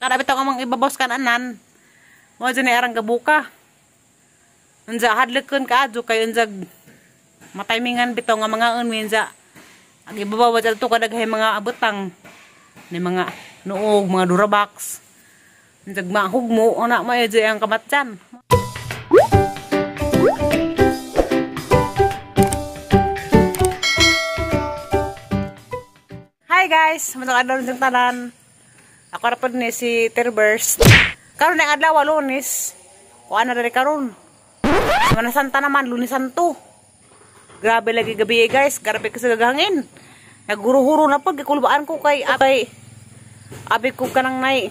Kada bitaw ka mang ibabaws kananan. Mo dyan ni arang gabuka. Unza hadlekon ka adyo kay unza mataymingan bitaw nga mga unmin sa ang ibabaw dyan to kadaghay mga abutang ni mga nuog, mga durabox. Unza mahugmo ana mo dyan ang kamatyan. Guys, mga ng tanan. Ako ra pod ni si Terburst. Karon na adlaw lunes. Kuan na diri karon. Semana Santa naman, lunes santo. Grabe lagi gabi eh, guys, grabe kasi gagangin. Naguro-huro na pod gikulbaan ko kay abay. Abi ko kanang nay.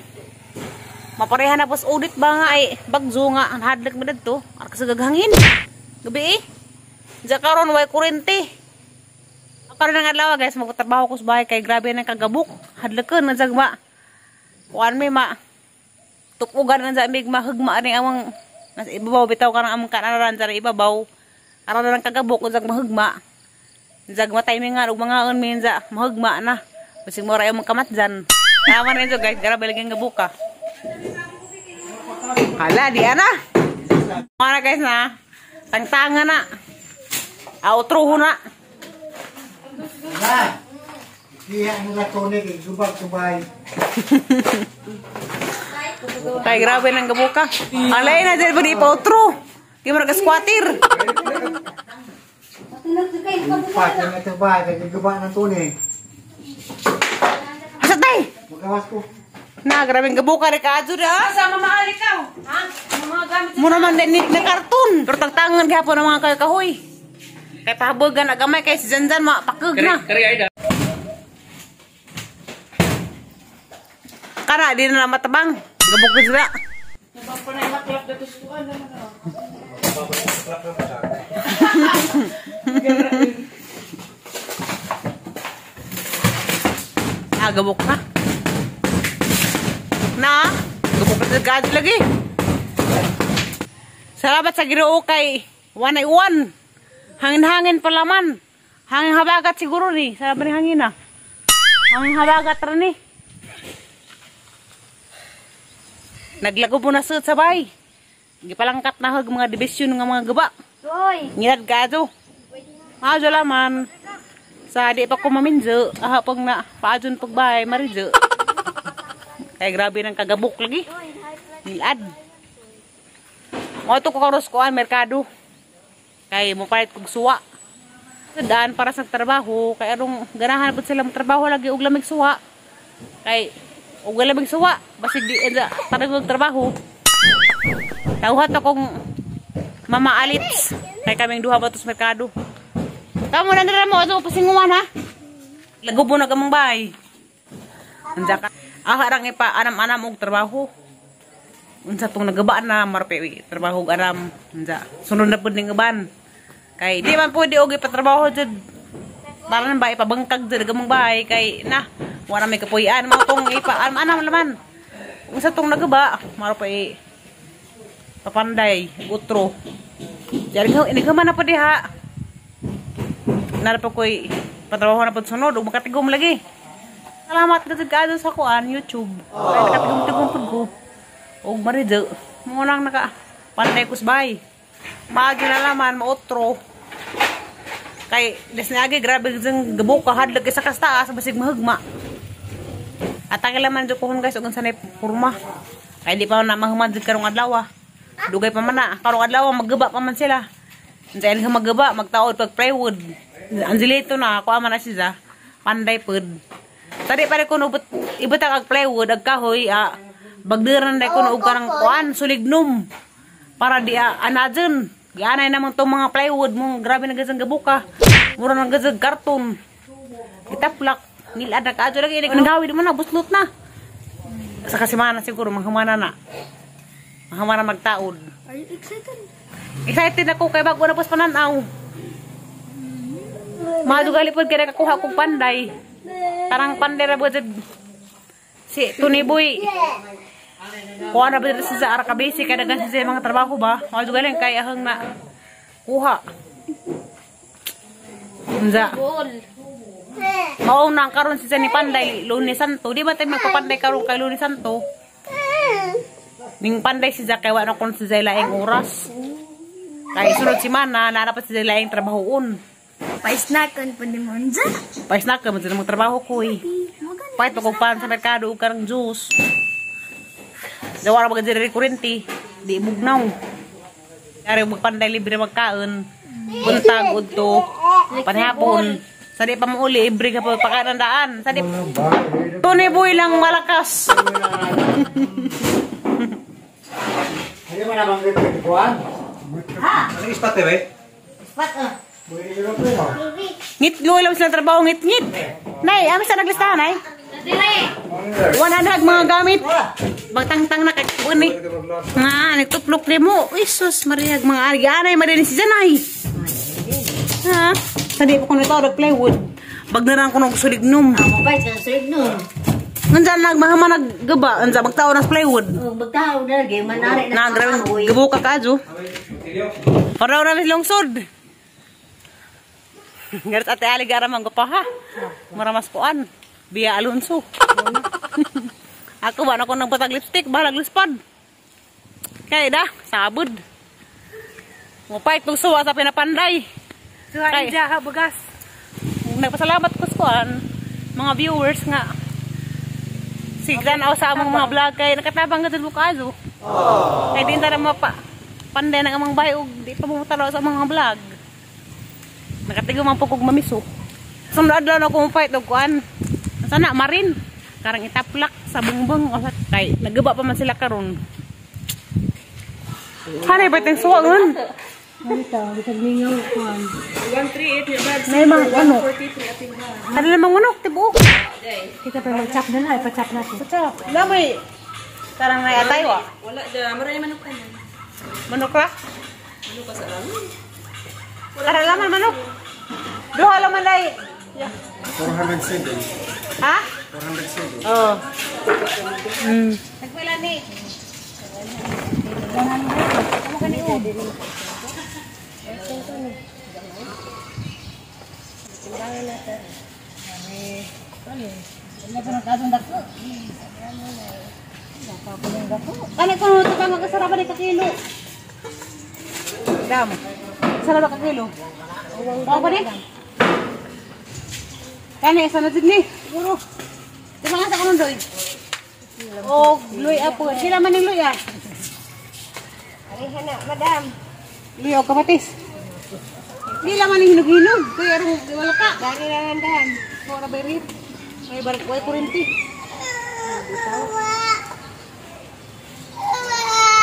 Mapareha na pos audit ba nga ay bagzo nga ang hadlak mi didto. Ara kasi gagangin. Gabi eh. Diya karon way kurente. Karon nga adlaw guys, magtrabaho ko sa bahay kay grabe na kagabok. Hadlakan na jagma. Kuan mi ma tupugan na sa mig mahugma ni amang nasa ibabaw bitaw ka ng amang kanaran sa ibabaw. Aron na lang kagabok ug mahugma. Jagma timing nga ug mga on min sa mahugma na. Basig mo ra imong kamat dyan. Tama na ito guys, grabe lagi nga buka. Hala, di ana. Mana guys na. Tangtanga na. Outro na. Nah, dia ang latone kay gubag subay. Kay grabe nang gabuka. Alay na dyan pa di pa outro. Di mo nag-squatter. Pat ang ito ba kay gubag ng tone. Asa tay? Magawas ko. Na, grabe ang gabuka rin ka adyo na. Sama mahal ikaw. Ha? Mga gamit mo naman din na karton. Pero tagtangan gihapon ng mga kakahoy. Kay pahabogan na gamay kay si Zanzan mapakag na. Kari ay Kara, di na na matabang. Gabok ko sila. ah, gabok ka. Na, gabok ka sa gadget lagi. Salamat sa ginoo kay one ay one. Hangin-hangin pa laman. Hangin habagat siguro ni. Sabi ni hangin na. Hangin habagat rin ni. Naglago po na sa sabay. Gipalangkat na hag mga dibisyon ng mga gaba. Hoy, Ngilad gado. Maadyo laman. Sa di pa ko maminjo. Aha pag na paadyon pagbay marijo. Kaya grabe ng kagabok lagi. Ngilad. Mo to ko karos ko ang merkado. Kay mo palit kog suwa. Sa daan para sa trabaho. Kay anong ganahan po sila trabaho lagi og lamig suwa. Kay og lamig suwa. Basig di enda tarong trabaho. Tawhat akong Mama Alits. Kay kaming duha ba to sa merkado. Kamu na nila mo ito pasinguman ha. Lagubo na kamang bahay. Unsa ka? Ah, arang ipa anam-anam og trabaho. Unsa tong nagaba na marpe trabaho og aram. Unsa sunod na pud ning uban. Kay di man pwede og ipatrabaho jud. Para nang bahay pabangkag jud gamang bahay kay na wala may kapuyan mo tong ipa anam-anam naman. Unsa tong nagaba marpe papanday, utro. Jadi ko ini man na pa diha. Nara pa ko'y patrabaho na pa sunod ug makatigom lagi. Salamat ka kado sa kuan YouTube. Kaya nakatigom-tigom pud ko. Og marido. Mo lang naka panday ko sabay. Maagi na laman mautro. Kay desnagi grabe jeng gebuk ka hadlag sa kastaas basig mahugma. At ang laman jud ko guys ug sanay purma. Kay di pa na mahumad jud karong adlaw. ah. Dugay pa man na. Karong adlaw maggaba pa man sila. Dahil ka maggaba, magtaod pag plywood. Angelito na, ako man na siya. Panday pud. Tadi pare ko nubot, ibot ang plywood, ag kahoy, ah, bagdiran na ko og karang kuan, sulignum. Para di ah, anadyan. Gianay naman tong mga plywood mong grabe na gazang gabuka. Mura na gazang karton. Gitaplak. Nilad na kaadyo lagi. Nagawi di mo na, buslot na. Sa kasimana siguro, manghamana na. Manghamana magtaod. are you excited? Excited ako kay bago na pos pananaw. Madugali pod kaya kakuha kong panday. Tarang panday ra budget. Si Tony Boy. Kuha na ba dito sa Arakabisi kaya dagan siya mga trabaho ba? Madugali kay ahang na kuha. Unza. Mao nang karon siya ni Panday Lunes Santo. Di ba tayo magpapanday karon kay Lunes Santo? Ning panday si Zack kay wala kon si Zay laing oras. Kay sunod si Mana, nanapat si Zay laing trabahoon. Pa-snackan pa ni Monza. Pais na ka, mo trabaho ko eh. Pahit mo paano sa merkado, ug karang juice. Dawa ra mga diri kurente, di bugnaw. Kaya magpanday libre magkaon. Buntag udto, panhapon. Sa di pa mo uli, libre ka pa pakanandaan. Sa di Tuni boy lang malakas. Hindi mo naman ganito kuhan. Ano ispat eh, bay? Spat ah. Ngit luwi lang sila trabaho ngit ngit. Nay, amis na naglistahan nay. Wala na mga gamit. Bagtang-tang na kay ni. Nga, nagtuplok ni mo. Isus, Maria, mga ari-anay, marinig si Janay. Ha? Sadi pa ko nito, plywood. Bagnaran ko ng sulignom. Ah, mabait ka sulig nun. Nandyan nagmahama naggaba. Anza, magtao ng plywood. Oh, magtahaw na lagi. Manari na Nagraw, kahoy. gabu ka kajo. Paraw na mis lungsod. Garit ate Ali garamang ko pa ha. Maramas puan. Biya Alonso. Ako ba na ko nang batag lipstick, balag lispad. Kaya da, sabod. Mupay itong suwa sa pinapanday. Kay- ni Jaha bugas. Nagpasalamat ko sa kuan, mga viewers nga. Sigdan ako sa among mga vlog kay nakatabang ka sa kaso. Kay din tara mapa panday ng amang bahay ug di pa mo sa mga vlog. Nakatigo man kog mamiso. Sunod adlaw na ko fight og kuan. Sana marin. Karang itaplak sa bungbong o sa kay nagaba pa man sila karon. Hanay ba tayong suwa? May mga ano? Ano namang manok, tibuok. Kita pa mag-chop na na. Ipa-chop natin. Sa lamay. Tarang na atay wa. Wala dyan. Maray manok ka niyan. Manok ra? Ano ka sa alam? Tara laman manok. Duha laman dai. 407. Ha? 407. Oh. Hmm. Nagpila ni. Kani ko to ka magasara ba ni ka kilo? Dam. Sara ba ka kilo? Ba ni? Kani sa na ni. Siguro. Di nga sa kanon doy? Oh, luy apo. Sila man ng luy ah. Alihan na, madam. Luy o kamatis. Sila man ng hinog-hinog. Kuya ro wala ka. Dali na landahan. Ora berit. May barik way kurenti.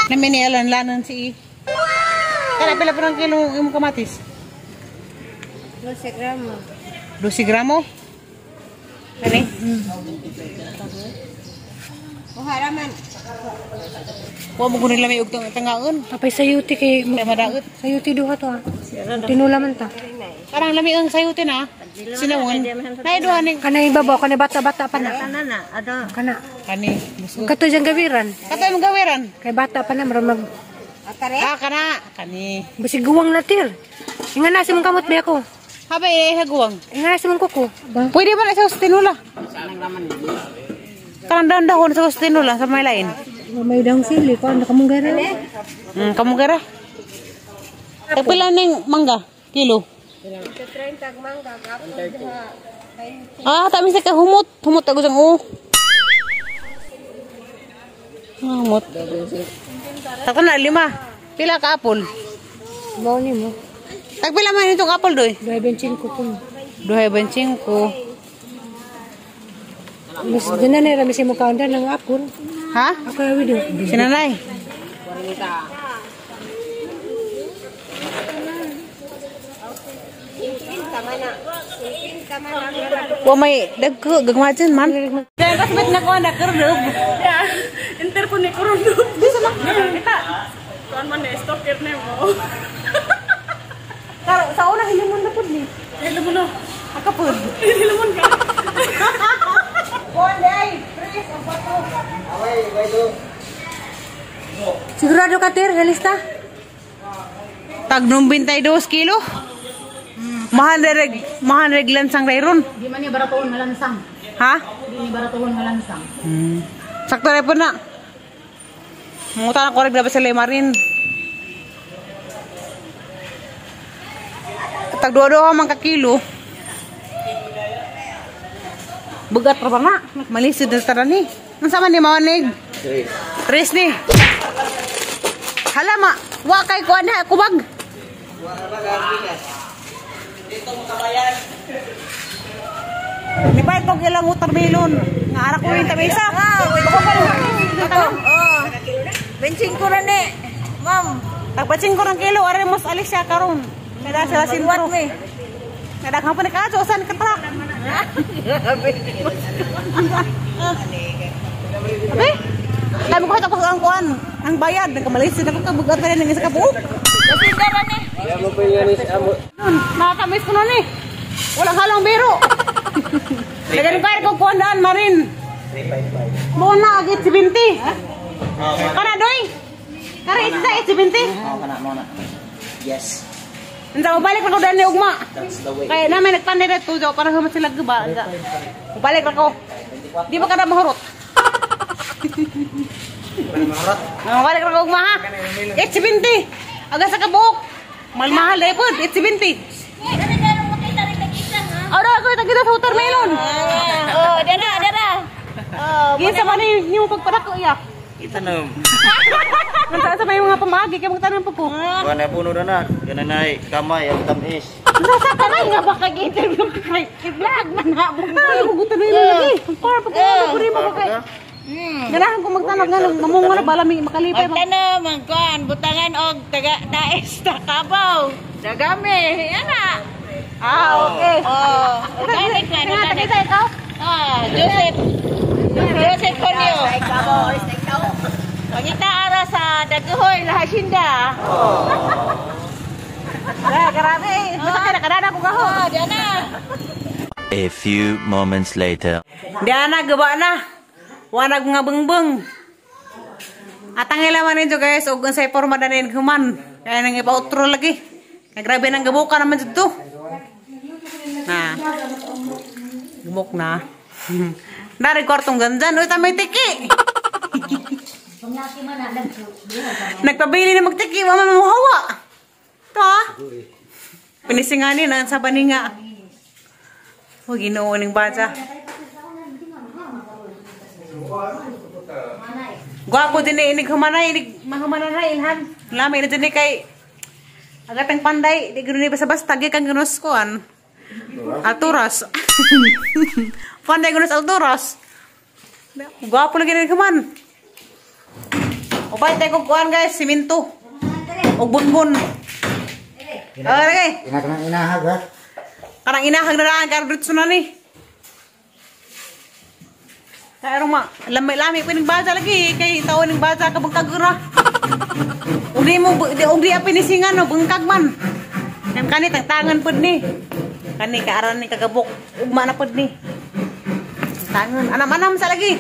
Namin ni Alan lanan si Kana pila pa ng kilo yung kamatis? 12 gramo. 12 gramo? Kani? Kuha raman. Wa mo kunin lamay og tang tangaon. Apay sayuti kay Kaya madaot. sayuti duha to ah. Tinula man ta. Karang lami ang sayutin ha. Sinawon. Nay duha ning Kanay babaw kanay bata-bata pa na. Kana na. Ado. Kana. kani. Kato diyang gawiran. Katay mo gawiran. Kay bata pa na maron mag Atare. Ah kana kani. basig guwang natir. Inga na si mong kamot ba ako. Habay eh haguwang. Inga na si mong kuko. Pwede ba na sa tinula? Kanang dahon-dahon sa tinula sa may lain. May dang sili ko anda kamong gara. Hmm, kamu gara. Ning mangga kilo. 30 mangga. Duha. Ah, tak bisa ka humot. Humot ako sang oh. Ah, humot. Tako na lima. Pila ka apple? Mao ni mo. Tagpila man itong apple doy. Dua bencin ko kun. Duhay bansing ko. Mas dinan ni rami si mo kaunda ng apple. Ha? Ako ya video. Sinanay. Pinta Wa may dagko gagmajan man. Dahil kasbet na ko na kerdog. Enter po ni Kurundo. Di sa mga kita. Kuan man na stalker na mo. Karo sa una hilimon na pud ni. Hello mo no. Akapod. Hello mo ka. Kuan day, please ang bato. Away, away do. Sigurado ka tir, galista. Tag nung 22 kilo. Mahal na reg, mahal reg lansang dayron. Di man ni baratoon malansang. Ha? Di ni baratoon malansang. Sakto rin po na. Mungutan ako rin na ba sila marin. Tag dua-dua man ka kilo. Bugat pa ba nga? Malisid na tara ni. Ang sama ni Mawanig? Tres ni. Hala ma, wa kay kuan ha kubag. Di ba itong ilang watermelon? Nga anak ko yung tabisa. Oh. Bensin ko na ni. Ma'am. Tagpatsing ko ng kilo, are mas alis siya karon. Kaya sila sintro. Kaya ka pa ni kaso, saan ka truck? Abi? Kaya mo ko tapos ang kuan, ang bayad, nagkamalis na ko kabugat na rin ng isa kabuok. Nasindara ni. Nun, nakakamiss ko nun eh. Walang halang biro. Nagano kaya ko kuan daan marin. Buon na agit si Binti. Kana doy. Kara isa eh si Binti. Oo, kana mo na. Yes, Nda balik na ko daan ni ugma. Kaya namin nagpanday na tujo para humat sila guba. Balik na ko. Di ba kada mahurot? Nah, balik na ko ugma ha. Eh si Binti. Aga sa kabuok. Malmahal dahil po. Eh si Binti. Ado ako ito kita sa watermelon. Oh, dara, dara. Oh, Gisa man ni yung pagpadako iya. Itanong. Nasa sa may mga pamagi kay magtanong po ko. Kuha na puno na na. Ganun na eh, kamay, ang tamis. Nasa ka na nga baka interview kay vlog man ha. Ay, hugutan na lagi. Para pa ko ko rin mo kay. Ganahan ko magtanong nga lang mamunga na bala mi makalipay. mag- Magtana, magkuan, butangan og taga taes ta kabaw. Dagami, ana. Ah, okay. Oh, organic na, Nga organic. kita ikaw. Ah, Joseph. Joseph Conyo. Pangita ara sa Daguhoy, Lahasinda. Ah, grabe. Basta kaya nakadana ko kaho. Ah, diana. A few moments later. Diana gaba na. Wanag nga bengbeng. At ang ilaman ninyo guys, ug unsay forma na nin human. Kaya nang ipa-outro lagi. Kaya grabe nang gabuka naman dito. Na. Gumok na. Dari kwartong ganjan, uy tamay tiki. Nagpabili na magtiki, mama mamuhawa. Ito ah. Pinisinganin ang sa baninga. Huwag ginoo ng bata. Gwapo din eh, inig humanay, inig mahumanan na ilhan. Lamay na din eh kay agatang panday, di gano'n ba sa basta, gi kang ganus ko an. Alturas. panday ganus alturas. Gwapo lagi inig human. Upay tayo kukuhan guys, siminto. O bunbun. Ah, lagi. Ina ka nang inahag ha. Karang inahag na lang, karbritso na ni. Kaya rong ma, lami-lami pa ng baza lagi, kay tao ng baza kabang kagura. Ugdi mo, bu- di ugdi a pinisingan no, bungkag man. Kan kani tang tangan pud ni. Kani kaaran ni kagabok, ugma na pud ni. Tangan, anam-anam sa lagi.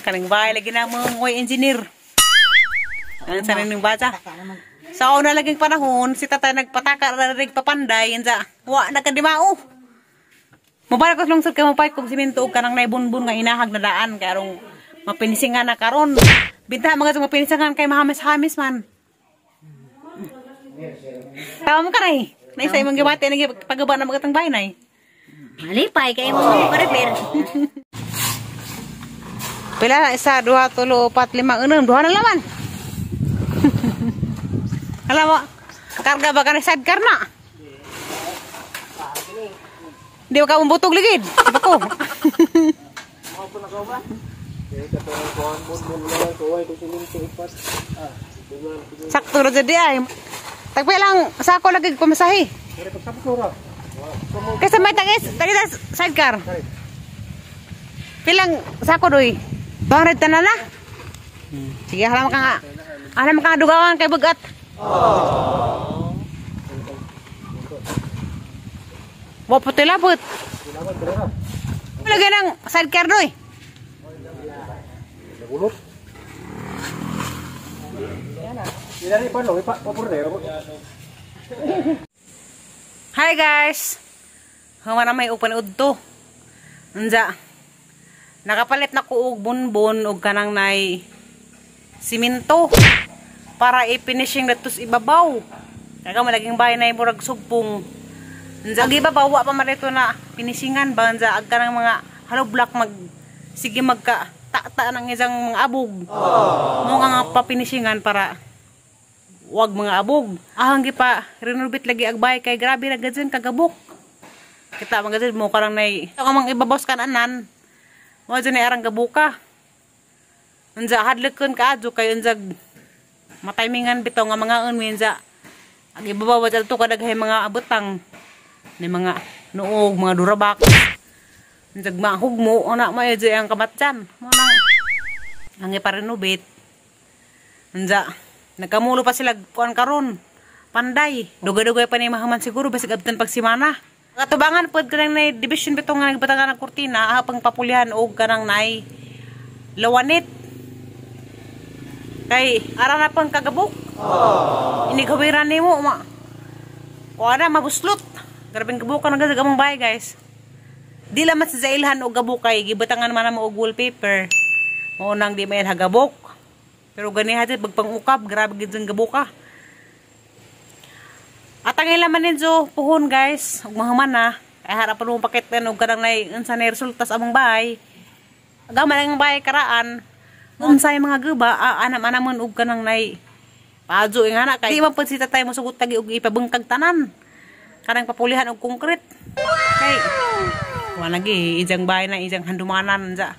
Kaning bahay lagi na mga ngoy engineer. Ang sa ning baza. Sa una laging panahon, si tatay nagpataka na rin papanday, yan sa, wa, nagkadimao. Mabalik ko lungsod kay mapay kong siminto ug kanang naibunbun nga inahag na daan kay arong mapinisingan na karon. Binta mga sa mapinisingan kay mahamis-hamis man. Tawa mo ka ray. Naisa imong gibati nang pagaba na magatang bahay nay. Malipay kay mo repair. Pila na isa, duha, tulo, upat, lima, enam, duha na laman. Alam mo, karga ba ka na sidecar na? Di ba ka mabutog ligid? Ba ko? Sakto na jadi ay. Tagpay lang, sako lagi pamasahe. Kasi may tagis, tagis sidecar. Pilang sako doy? Bangred ta na na? Sige, halam ka nga. Halam ka dugawan kay bugat. Wa puti labot. Lagyan ng sidecar doy. Papurdero. Hi guys! Human na may upan udto. Unja. Nakapalit na ko og bunbun og kanang nay siminto para i-finishing datos ibabaw. Kaya malaging bahay na murag sugpong. Unsa gi ba bawa pa man ito na finishingan ba unsa agka ng mga hollow block mag sige magka ta ng isang mga abog. Mo nga nga pa-finishingan para wag mga abog. Ahang gi pa renovate lagi agbay kay grabe ra gad kagabok. Kita mga gad mo karang nay. Ka mang ibabaws kan anan. Mo ay arang gabuka. Unsa hadlekon ka adyo kay unsa mataymingan bitaw nga mga unmin sa ang ibabaw sa to kadaghay mga abutang ni mga nuog mga durabak. Unsa mahug mo ana may jay ang kamatyan mo nang ang iparenovate unsa nagkamulo pa sila kuan karon panday. Dugay-dugay pa ni mahaman siguro basig abtan pag simana. Katubangan pod kanang nay division bitong nga nagbatangan ng kurtina ahapang papulihan og kanang nay lawanit. Kay ara na pang kagabok. Inigawiran nimo ma. Wala mabuslot grabing gabukan ng gamong bahay guys. Di lamat sa ilhan og gabukay gibatangan man mo og wallpaper. Nang di may hagabok. Pero gani hati pagpangukap grabe gid gabuka. At ang ilaman ninyo puhon guys. Ug mahuman na ay harapan mo paketan og kadang nay unsa nay among bahay. Agaman ang bahay karaan. Unsay mga guba anam-anamon og kanang nay Paadyo nga na kay di man pud si tatay mo sugot tagi og ipabengkag tanan. Kanang papulihan og konkret. Kay wala lagi ijang bahay na ijang handumanan sa.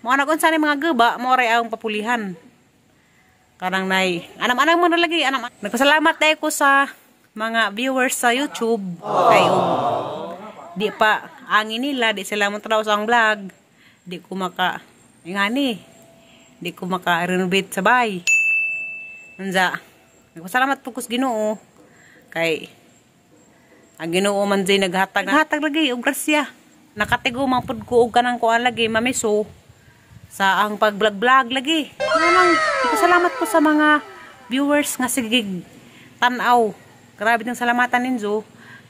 Mo anak unsa ni mga guba mo ray ang papulihan. Kanang nay anam-anam mo na lagi anam. Nagpasalamat dai ko sa mga viewers sa YouTube. Kay og di pa angin nila di sila mo traw sa ang vlog. Di ko maka ingani. Di ko maka renovate sa bahay. Unsa? Nagpasalamat po kus Ginoo kay ang Ginoo man jay naghatag naghatag lagi og grasya. Nakatigo man pud ko og kanang kuan lagi mamiso sa ang pag-vlog-vlog lagi. Nang nagpasalamat ko sa mga viewers nga sigig tan-aw. Grabe ng salamatan ninyo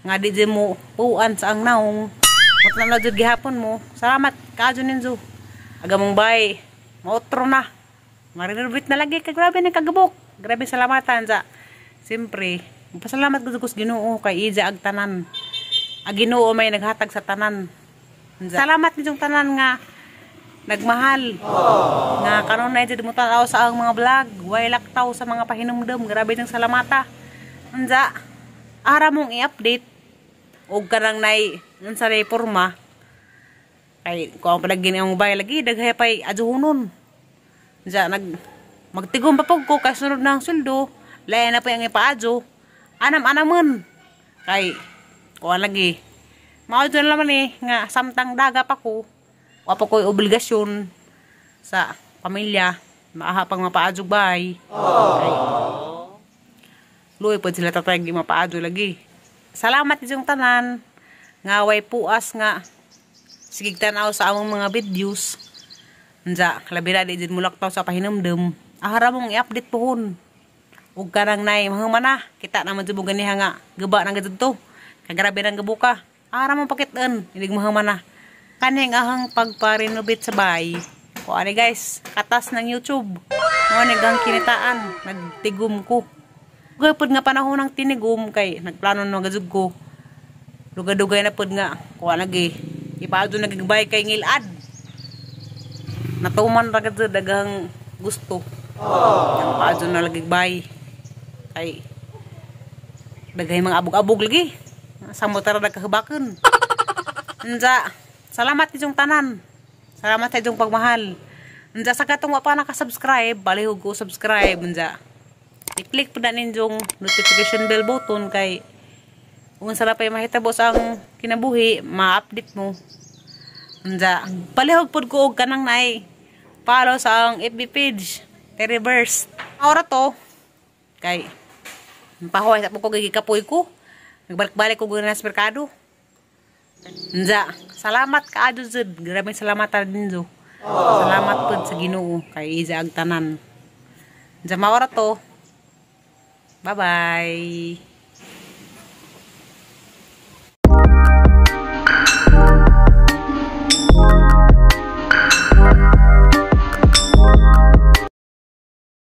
nga di di mo puan sa ang naong. Matanaw jud gihapon mo. Salamat kaadyo ninyo. Aga mong bay. Maotro na. Marirenovate na lagi kay grabe ng kagabok. Grabe salamatan sa Siyempre, pasalamat ko sa Ginoo kay Ija ag tanan. Ang Ginoo may naghatag sa tanan. Salamat ninyong tanan nga nagmahal. Nga karon na jud mo tanaw sa ang mga vlog, way laktaw sa mga pahinumdum. Grabe ng salamata. Unsa ara mong i-update og kanang nay unsa ray porma kay ko ang palagi ang bay lagi daghay pay adjuhunon. Unsa nag magtigom pa pug ko kay sunod ng sweldo lain na pa yung ipaadyo anam anamon kay kuha lagi. Mao dyan naman eh nga samtang daga pa ko. Wa pa ko'y obligasyon sa pamilya. Maahapang mapaadyo bay luoy po sila tatay gi mapaadyo lagi. Salamat isyong tanan. Nga way puas nga. Sigig tanaw sa among mga videos. Nza, labira di din mulak sa pahinamdam ahara mong i-update pohon ug kanang nay mahuma na kita naman jud mo ganiha nga gaba nang gadto to kagrabe nang gabuka ahara mong pakitan inig mahuma na kaning ahang pagpa-renovate sa bahay ko ani guys katas ng YouTube. Mo ni gang kinitaan nagtigum ko Ugay pud nga panahon ng tinigum kay nagplano na gazug ko dugay-dugay na pud nga kuha lagi. Ipaado nagigbay kay ngilad natuman ra dagang gusto. Yang paadyo na lagi bay. Ay. Daghay mga abog-abog lagi. Samo tara nagkahubakan. Unsa, salamat inyong tanan. Salamat sa pagmahal. Unsa sa katong pa naka-subscribe, balihog ko subscribe unsa. I-click po na ninyong notification bell button kay kung sarap ay mahitabo sa ang kinabuhi, ma-update mo. Unsa, palihog pod ko og kanang nay follow sa ang FB page reverse. Ora to, kay, pahuay sa po ko gigikapoy ko. Nagbalik-balik ko guna sa merkado. Nza, salamat ka adyo zud. Grabe salamat din zo. Salamat po sa ginoo kay Iza Agtanan. Nza, maora to. Bye-bye.